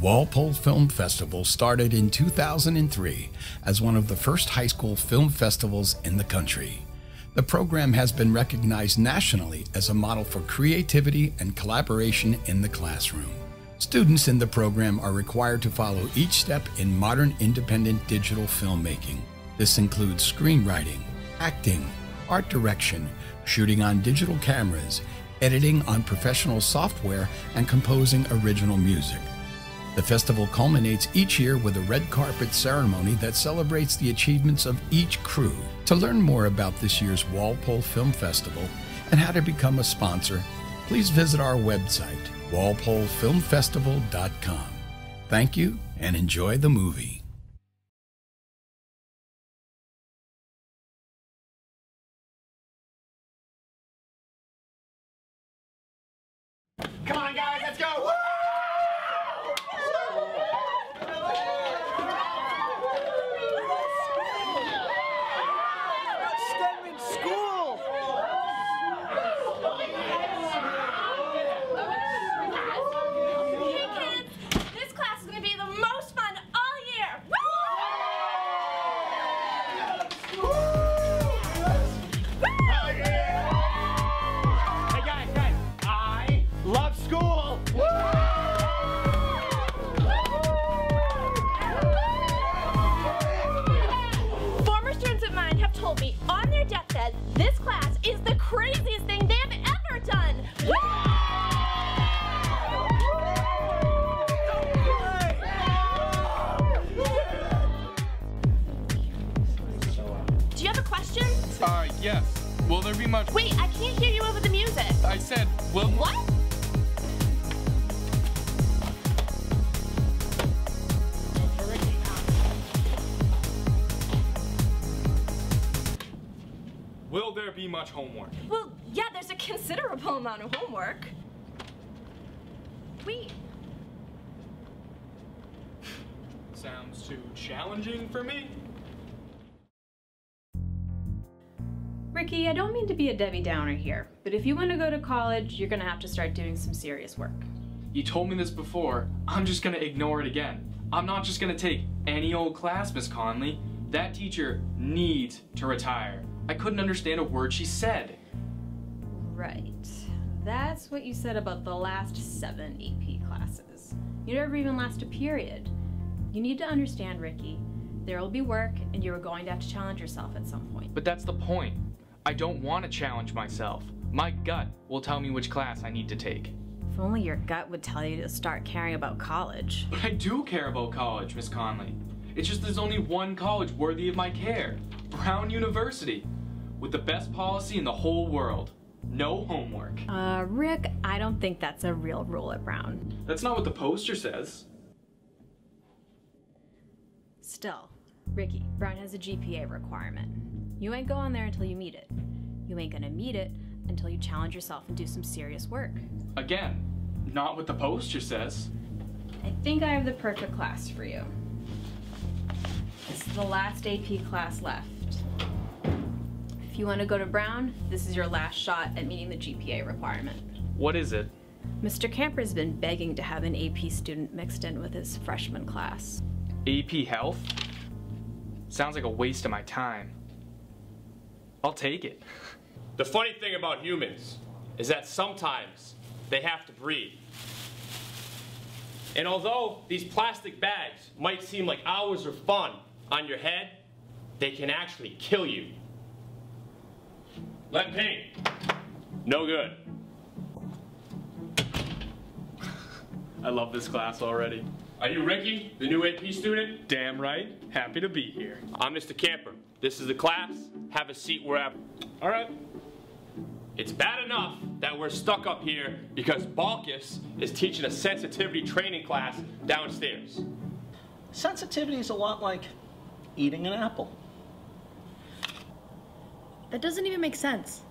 Walpole Film Festival started in 2003 as one of the first high school film festivals in the country. The program has been recognized nationally as a model for creativity and collaboration in the classroom. Students in the program are required to follow each step in modern independent digital filmmaking. This includes screenwriting, acting, art direction, shooting on digital cameras, editing on professional software, and composing original music. The festival culminates each year with a red carpet ceremony that celebrates the achievements of each crew. To learn more about this year's Walpole Film Festival and how to become a sponsor, please visit our website, walpolefilmfestival.com. Thank you and enjoy the movie. Come on, guys, this class is the craziest thing they've ever done. Do you have a question? Uh, yes. Will there be much? Wait, I can't hear you over the music. I said, will. What? Much homework? Well, yeah, there's a considerable amount of homework. Wait, Sounds too challenging for me. Ricky, I don't mean to be a Debbie Downer here, but if you want to go to college, you're going to have to start doing some serious work. You told me this before. I'm just gonna ignore it again. I'm not just gonna take any old class, Miss Conley. That teacher needs to retire. I couldn't understand a word she said. Right. That's what you said about the last seven AP classes. You never even last a period. You need to understand, Ricky. There will be work, and you are going to have to challenge yourself at some point. But that's the point. I don't want to challenge myself. My gut will tell me which class I need to take. If only your gut would tell you to start caring about college. But I do care about college, Miss Conley. It's just there's only one college worthy of my care Brown University, with the best policy in the whole world no homework. Uh, Rick, I don't think that's a real rule at Brown. That's not what the poster says. Still, Ricky, Brown has a GPA requirement. You ain't going there until you meet it. You ain't gonna meet it until you challenge yourself and do some serious work. Again, not what the poster says. I think I have the perfect class for you. This is the last AP class left. If you want to go to Brown, this is your last shot at meeting the GPA requirement. What is it? Mr. Camper's been begging to have an AP student mixed in with his freshman class. AP Health? Sounds like a waste of my time. I'll take it. The funny thing about humans is that sometimes they have to breathe. And although these plastic bags might seem like hours of fun on your head, they can actually kill you. Lead paint. No good. I love this class already. Are you Ricky, the new AP student? Damn right. Happy to be here. I'm Mr. Camper. This is the class. Have a seat wherever. All right. It's bad enough that we're stuck up here because Balkus is teaching a sensitivity training class downstairs. Sensitivity is a lot like eating an apple. That doesn't even make sense.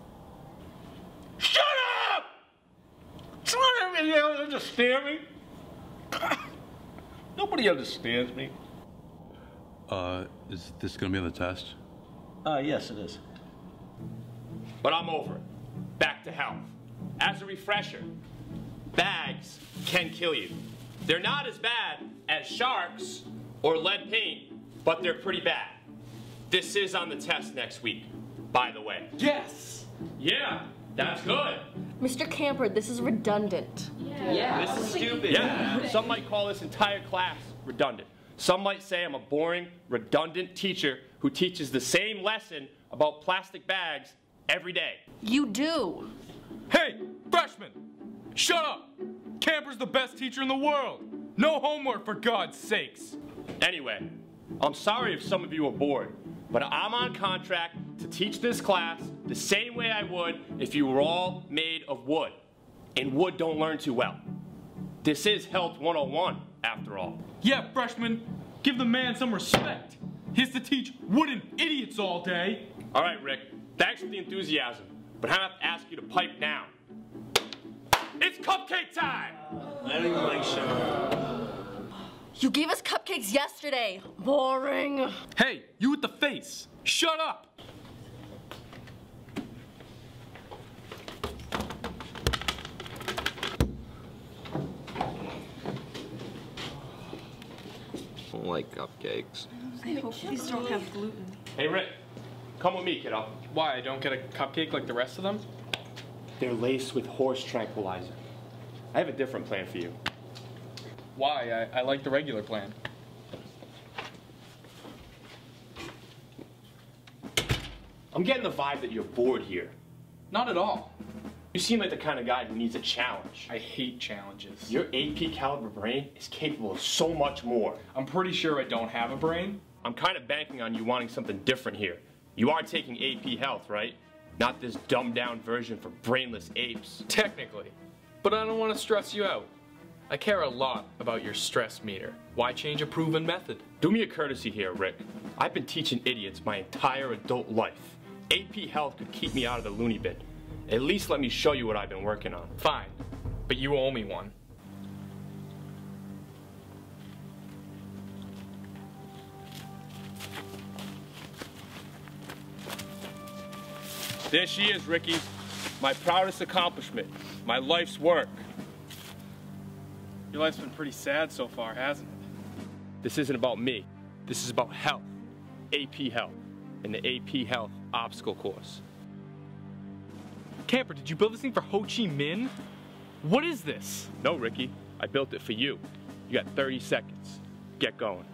Shut up! Trying to understand me? Nobody understands me. Uh, is this gonna be on the test? Uh, yes, it is. But I'm over it. Back to health. As a refresher, bags can kill you. They're not as bad as sharks or lead paint, but they're pretty bad. This is on the test next week, by the way. Yes! Yeah, that's good. Mr. Camper, this is redundant. Yeah, this is stupid. Yeah, some might call this entire class redundant. Some might say I'm a boring, redundant teacher who teaches the same lesson about plastic bags every day. You do. Hey, freshman! Shut up! Camper's the best teacher in the world! No homework, for God's sakes! Anyway, I'm sorry if some of you are bored, but I'm on contract to teach this class the same way I would if you were all made of wood. And wood don't learn too well. This is Health 101, after all. Yeah, freshman, give the man some respect. He's to teach wooden idiots all day. All right, Rick, thanks for the enthusiasm, but I have to ask you to pipe down. It's cupcake time! You gave us cupcakes yesterday. Boring. Hey, you with the face, shut up! Don't like cupcakes. I hope these don't have gluten. Hey, Rick, come with me, kiddo. Why, I don't get a cupcake like the rest of them? They're laced with horse tranquilizer. I have a different plan for you. Why? I, I like the regular plan. I'm getting the vibe that you're bored here. Not at all. You seem like the kind of guy who needs a challenge. I hate challenges. Your AP caliber brain is capable of so much more. I'm pretty sure I don't have a brain. I'm kind of banking on you wanting something different here. You are taking AP Health, right? Not this dumbed down version for brainless apes. Technically. But I don't want to stress you out. I care a lot about your stress meter. Why change a proven method? Do me a courtesy here, Rick. I've been teaching idiots my entire adult life. AP Health could keep me out of the loony bin. At least let me show you what I've been working on. Fine. But you owe me one. There she is, Ricky. My proudest accomplishment. My life's work. Your life's been pretty sad so far, hasn't it? This isn't about me. This is about health. AP Health. And the AP Health obstacle course. Camper, did you build this thing for Ho Chi Minh? What is this? No, Ricky. I built it for you. You got 30 seconds. Get going.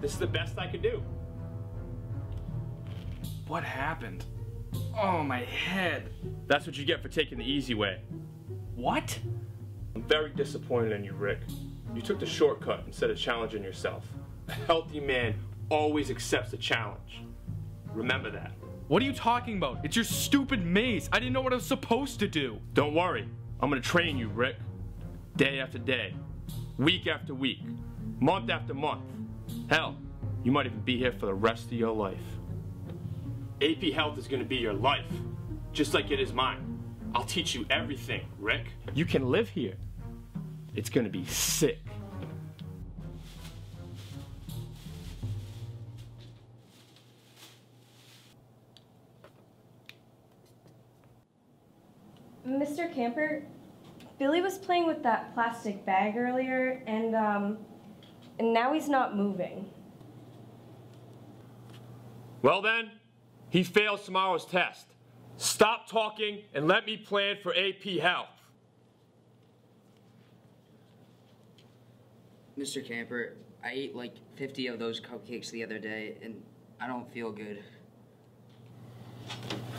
This is the best I could do. What happened? Oh, my head. That's what you get for taking the easy way. What? I'm very disappointed in you, Rick. You took the shortcut instead of challenging yourself. A healthy man always accepts a challenge. Remember that. What are you talking about? It's your stupid maze. I didn't know what I was supposed to do. Don't worry. I'm gonna train you, Rick. Day after day, week after week, month after month. Hell, you might even be here for the rest of your life. AP Health is gonna be your life, just like it is mine. I'll teach you everything, Rick. You can live here. It's gonna be sick. Mr. Camper, Billy was playing with that plastic bag earlier, and um, and now he's not moving. Well then, he fails tomorrow's test. Stop talking and let me plan for AP Health. Mr. Camper, I ate like 50 of those cupcakes the other day, and I don't feel good.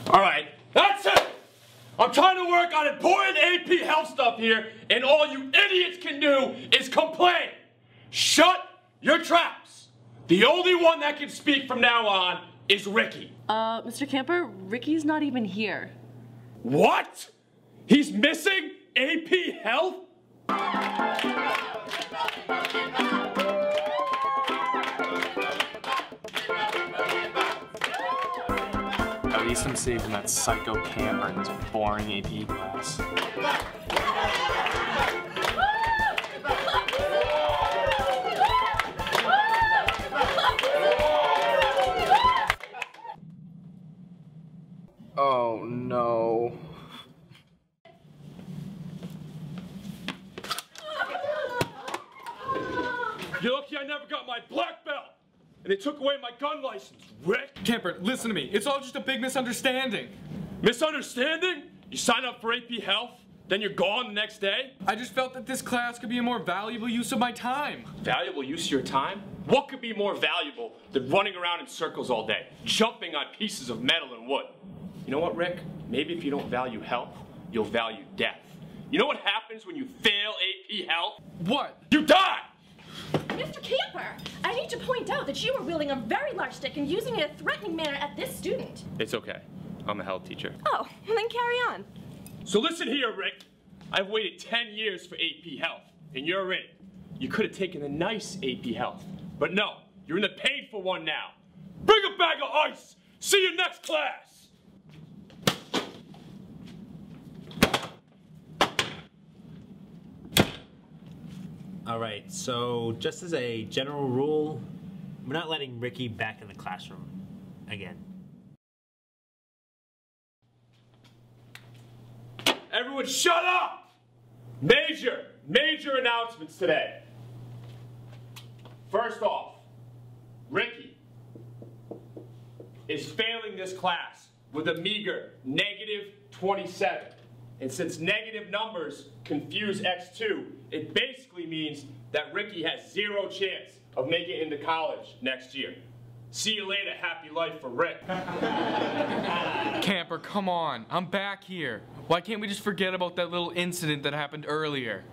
All right, that's it! I'm trying to work on important AP Health stuff here, and all you idiots can do is complain. Shut your traps. The only one that can speak from now on is Ricky. Uh, Mr. Camper, Ricky's not even here. What? He's missing AP Health? At least I'm safe from that psycho camper in this boring AP class. Listen to me. It's all just a big misunderstanding. Misunderstanding? You sign up for AP Health, then you're gone the next day? I just felt that this class could be a more valuable use of my time. Valuable use of your time? What could be more valuable than running around in circles all day, jumping on pieces of metal and wood? You know what, Rick? Maybe if you don't value health, you'll value death. You know what happens when you fail AP Health? What? You die! Mr. Camper, I need to point out that you were wielding a very large stick and using it in a threatening manner at this student. It's okay. I'm a health teacher. Oh, well then carry on. So listen here, Rick. I've waited 10 years for AP Health, and you're in. You could have taken the nice AP Health, but no, you're in the painful one now. Bring a bag of ice. See you next class. All right, so just as a general rule, we're not letting Ricky back in the classroom again. Everyone shut up! Major, major announcements today. First off, Ricky is failing this class with a meager negative 27. And since negative numbers confuse X2, it basically means that Ricky has zero chance of making it into college next year. See you later, happy life for Rick. Camper, come on. I'm back here. Why can't we just forget about that little incident that happened earlier?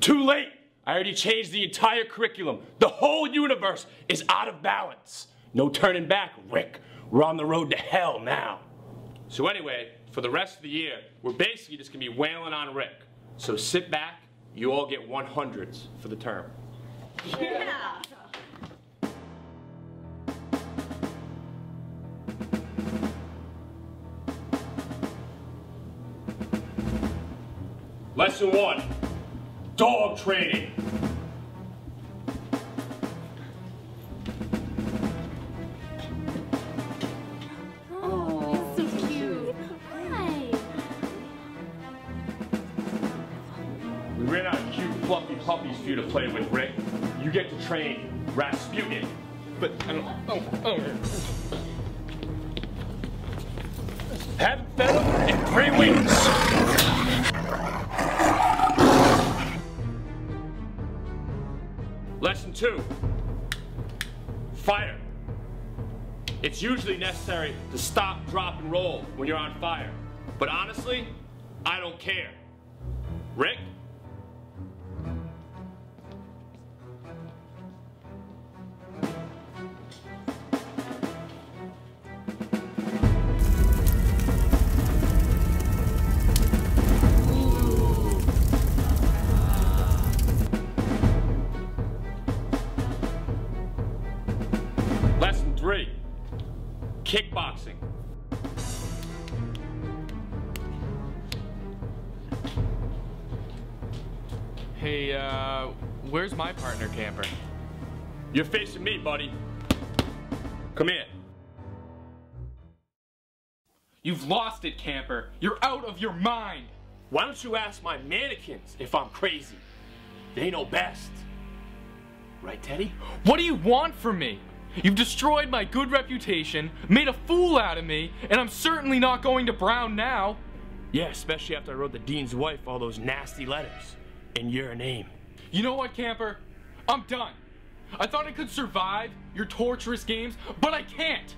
Too late! I already changed the entire curriculum. The whole universe is out of balance. No turning back, Rick. We're on the road to hell now. So anyway, for the rest of the year, we're basically just gonna be wailing on Rick. So sit back, you all get 100s for the term. Yeah. Lesson one, dog training. To play with, Rick. You get to train Rasputin. But I don't. Oh, oh. Haven't fed him in three weeks. Lesson two, fire. It's usually necessary to stop, drop, and roll when you're on fire. But honestly, I don't care. Rick? Where's my partner, Camper? You're facing me, buddy. Come here. You've lost it, Camper. You're out of your mind. Why don't you ask my mannequins if I'm crazy? They know best. Right, Teddy? What do you want from me? You've destroyed my good reputation, made a fool out of me, and I'm certainly not going to Brown now. Yeah, especially after I wrote the dean's wife all those nasty letters in your name. You know what, Camper? I'm done. I thought I could survive your torturous games, but I can't.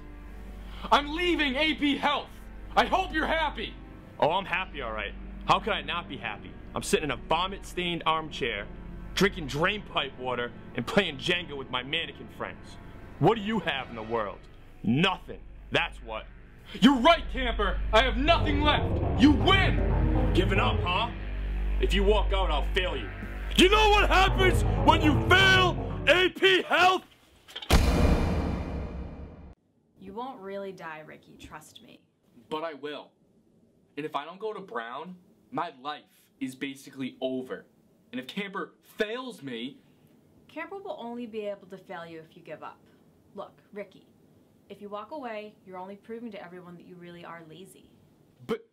I'm leaving AP Health. I hope you're happy. Oh, I'm happy, all right. How could I not be happy? I'm sitting in a vomit-stained armchair, drinking drain pipe water, and playing Jenga with my mannequin friends. What do you have in the world? Nothing. That's what. You're right, Camper. I have nothing left. You win. Giving up, huh? If you walk out, I'll fail you. You know what happens when you fail AP Health? You won't really die, Ricky, trust me. But I will. And if I don't go to Brown, my life is basically over. And if Camper fails me, Camper will only be able to fail you if you give up. Look, Ricky, if you walk away, you're only proving to everyone that you really are lazy. But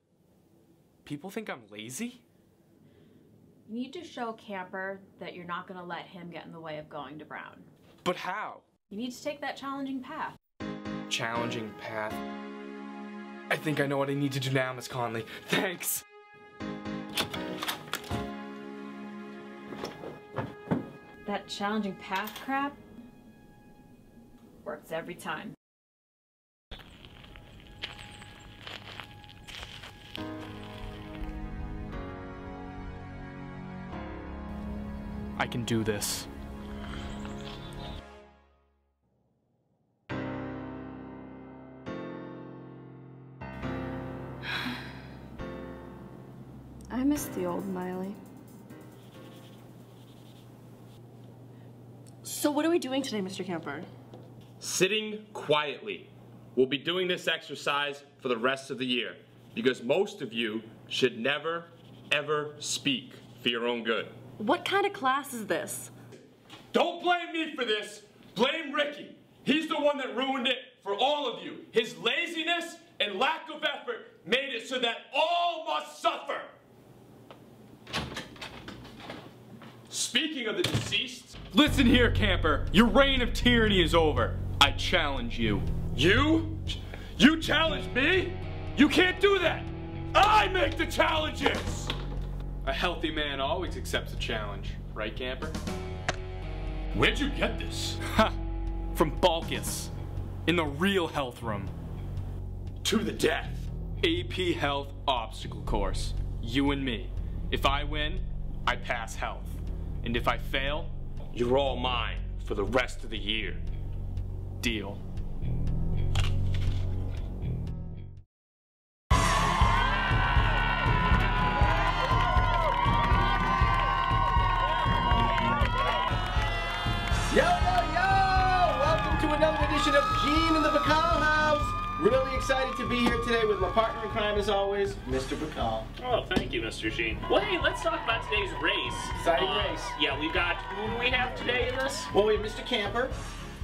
people think I'm lazy? You need to show Camper that you're not going to let him get in the way of going to Brown. But how? You need to take that challenging path. Challenging path. I think I know what I need to do now, Miss Conley. Thanks. That challenging path crap works every time. I can do this. I miss the old Miley. So what are we doing today, Mr. Camper? Sitting quietly. We'll be doing this exercise for the rest of the year because most of you should never, ever speak for your own good. What kind of class is this? Don't blame me for this. Blame Ricky. He's the one that ruined it for all of you. His laziness and lack of effort made it so that all must suffer. Speaking of the deceased, Listen here, Camper. Your reign of tyranny is over. I challenge you. you? You challenge me? You can't do that. I make the challenges. A healthy man always accepts a challenge, right, Camper? Where'd you get this? Ha! From Balkus. In the real health room. To the death. AP Health Obstacle Course. You and me. If I win, I pass health. And if I fail, You're all mine for the rest of the year. deal. Today with my partner in crime, as always, Mr. Bacall. Oh, thank you, Mr. Sheen. Well, hey, let's talk about today's race. Exciting Uh, race. Yeah, we've got, who do we have today in this? Well, we have Mr. Camper,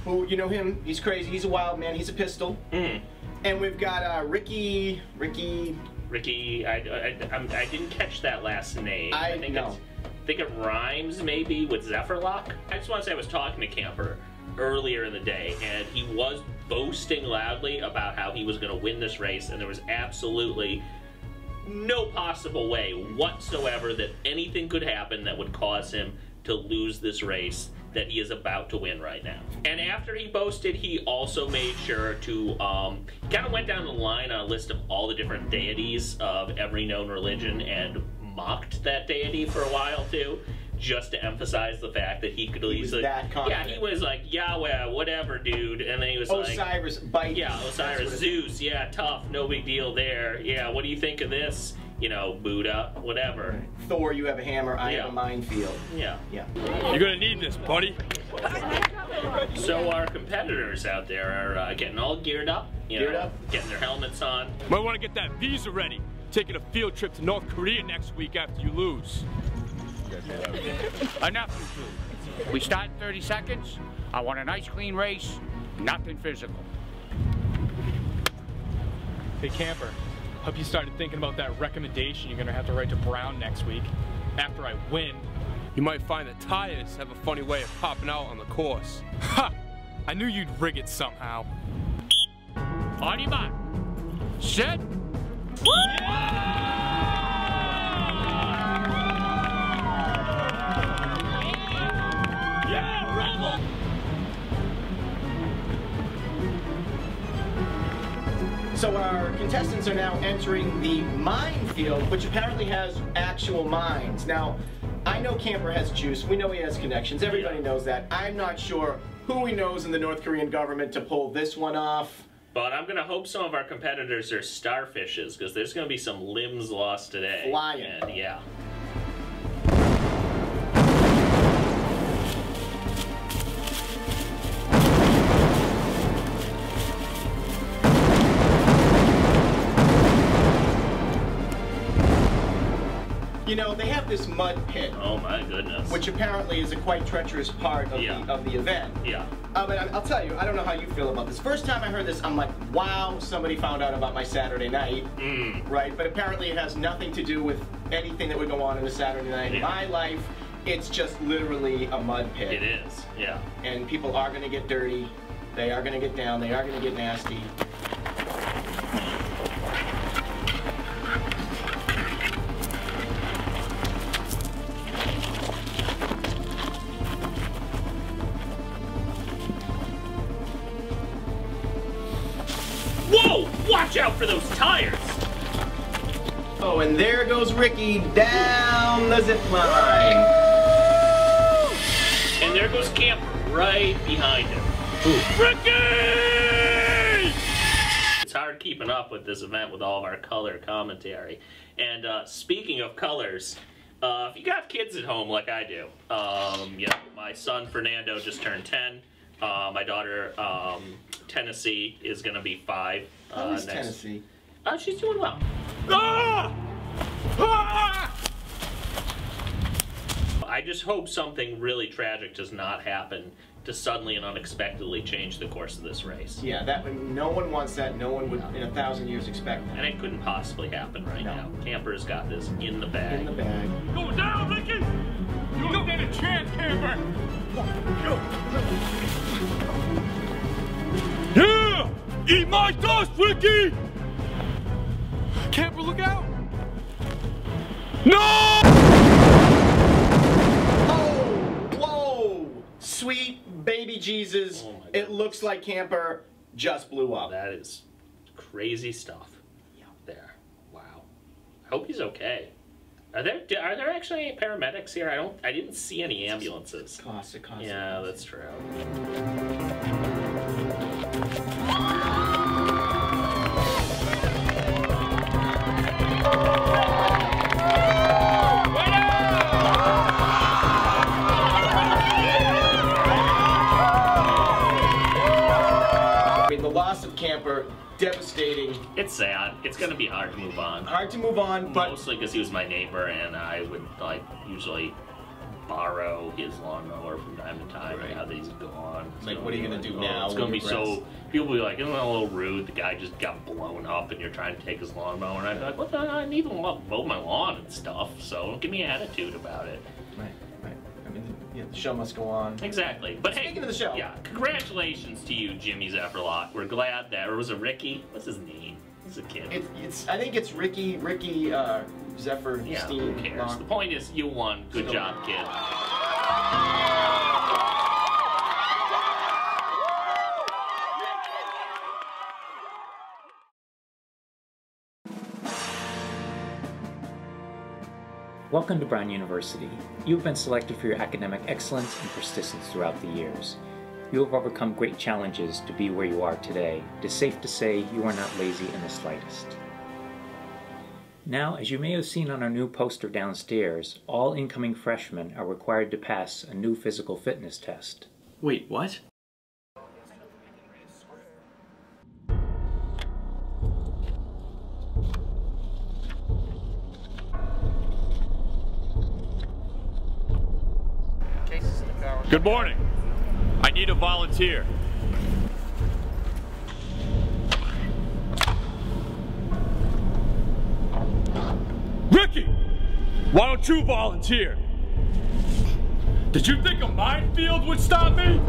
who, you know him, he's crazy, he's a wild man, he's a pistol. Mm. And we've got uh, Ricky, Ricky, Ricky, I, I, I'm- I didn't catch that last name. I think know. I think it rhymes maybe with Zephyrlock. I just want to say I was talking to Camper earlier in the day, and he was boasting loudly about how he was going to win this race, and there was absolutely no possible way whatsoever that anything could happen that would cause him to lose this race that he is about to win right now. And after he boasted, he also made sure to um, kind of went down the line on a list of all the different deities of every known religion and mocked that deity for a while too. Just to emphasize the fact that he could He was easily, that yeah, he was like Yahweh, whatever, dude, and then he was like, Osiris, bite. yeah, Osiris, Zeus, yeah, tough, no big deal there. Yeah, what do you think of this? You know, Buddha, whatever. Thor, you have a hammer, I Yeah. have a minefield. Yeah. Yeah. You're gonna need this, buddy. So our competitors out there are uh, getting all geared up, you Geared know, up? getting their helmets on. Might want to get that visa ready. Taking a field trip to North Korea next week after you lose. Enough, you two. We start in 30 seconds. I want a nice clean race, nothing physical. Hey, Camper. Hope you started thinking about that recommendation you're gonna have to write to Brown next week. After I win. You might find that tires have a funny way of popping out on the course. Ha! I knew you'd rig it somehow. On your mark. Set. Yeah, our contestants are now entering the minefield, which apparently has actual mines. Now, I know Camper has juice. We know he has connections. Everybody knows that. I'm not sure who he knows in the North Korean government to pull this one off. But I'm gonna hope some of our competitors are starfishes because there's gonna be some limbs lost today. Flying. And yeah. You know, they have this mud pit, Oh my goodness. which apparently is a quite treacherous part of, Yeah. the, of the event. Yeah. Uh, but I'll tell you, I don't know how you feel about this. First time I heard this, I'm like, wow, somebody found out about my Saturday night. Mm. Right? But apparently it has nothing to do with anything that would go on in a Saturday night. In my life, it's just literally a mud pit. It is. Yeah. And people are going to get dirty. They are going to get down. They are going to get nasty. Goes Ricky down the zip line. And there goes Camper right behind him. Ricky! It's hard keeping up with this event with all of our color commentary. And uh, speaking of colors, uh, if you got kids at home like I do, um, you know, my son Fernando just turned 10. Uh, my daughter um, Tennessee is going to be five. Uh, is next- Tennessee? Uh, she's doing well. Ah! Ah! I just hope something really tragic does not happen to suddenly and unexpectedly change the course of this race. Yeah, that no one wants that. No one would in a thousand years expect that. And it couldn't possibly happen right now. Camper's got this in the bag. In the bag. Go down, Ricky! You don't get a chance, Camper! Yeah! Eat my dust, Ricky! Camper, look out! No! Oh, whoa! Sweet baby Jesus. Oh it looks like Camper just blew up. That is crazy stuff. There. Wow. I hope he's okay. Are there are there actually paramedics here? I don't I didn't see any ambulances. Cost, it costs. Yeah, that's true. I oh! Devastating. It's sad. It's gonna be hard to move on. Hard to move on, but Mostly because he was my neighbor, and I would like usually borrow his lawnmower from time to time. Right. Now that he's gone, It's Like, what are you gonna do oh, now It's gonna be so. People will be like, "Isn't that a little rude?" The guy just got blown up, and you're trying to take his lawnmower, and I'd be like, "What the? I need to mow my lawn and stuff. So don't give me an attitude about it." right, right. I mean, yeah, the show must go on. Exactly. But hey, Speaking of the show. yeah, congratulations to you, Jimmy Zephyrock. We're glad that, or was it Ricky? What's his name? He's a kid. It's, it's. I think it's Ricky, Ricky, uh, Zephyr, yeah, Steen. who cares? Long- The point is, you won. Good Still job, kid. Welcome to Brown University. You have been selected for your academic excellence and persistence throughout the years. You have overcome great challenges to be where you are today. It is safe to say you are not lazy in the slightest. Now, as you may have seen on our new poster downstairs, all incoming freshmen are required to pass a new physical fitness test. Wait, what? Good morning. I need a volunteer. Ricky! Why don't you volunteer? Did you think a minefield would stop me?